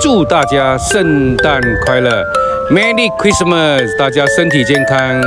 祝大家圣诞快乐 merry christmas 大家身体健康